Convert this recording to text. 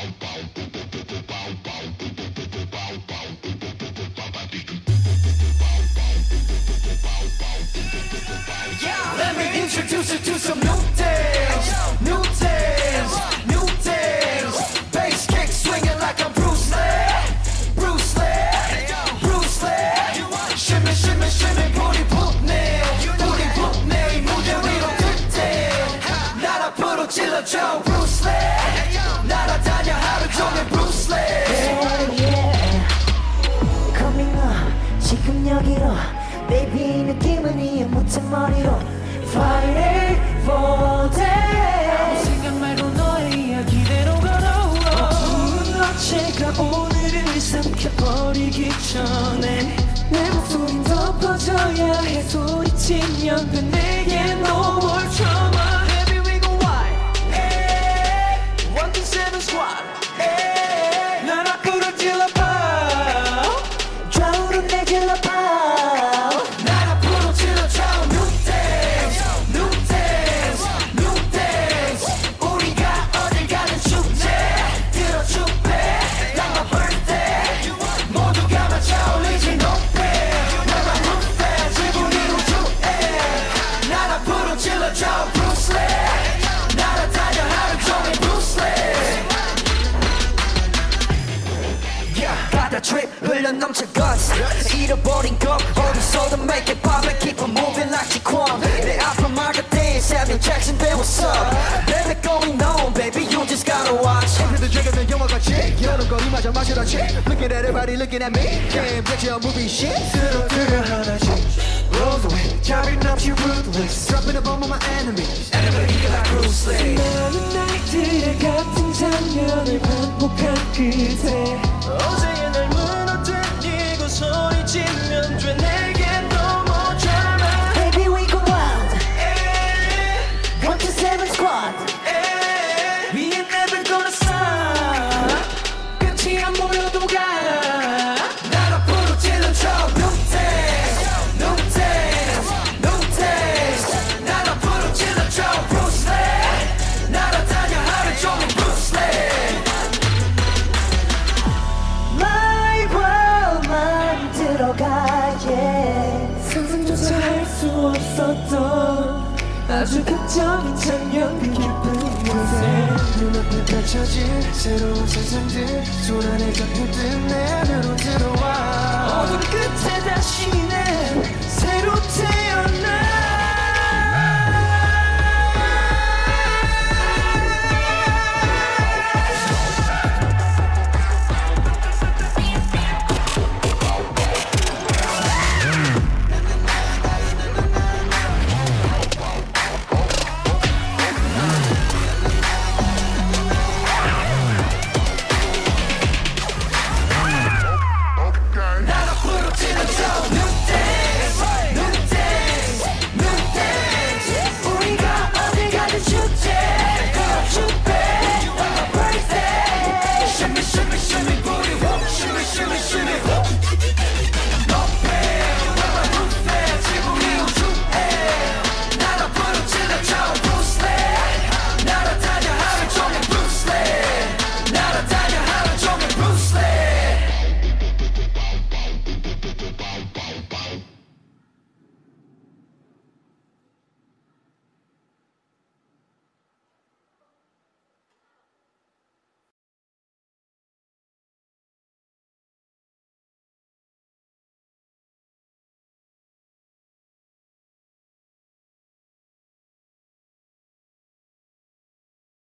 Let me introduce you to some new 지금 여기로. Baby 느낌은 이해 못해 머리로. Fighting for that 시간 말고 너의 이야기대로 걸어와. 어두운 어체가 오늘을 삼켜버리기 전에 내 목소리 더 퍼져야 해. 소리치면 돼 내게 no more 흘러 넘쳐 guts 잃어버린 것 어디서든 make it pop and keep on moving like 지광 내 앞을 막을 때 Samuel Jackson 배웠어 Baby going on baby you just gotta watch Hit the trigger, 영화같이 여는 거리마저 마시라치 Looking at everybody looking at me Can't get your movie shit 쓰러뜨려 하나씩 Rolls away 자비 넘치 ruthless Dropping the bomb on my enemies Bruce Lee 많은 날들의 같은 장면을 반복한 그대 없었던 아주 극적인 장면 그 기쁜 곳에 눈앞에 펼쳐진 새로운 세상들 손 안에 잡혀든 내 안으로 들어와. 어둠 끝에 다시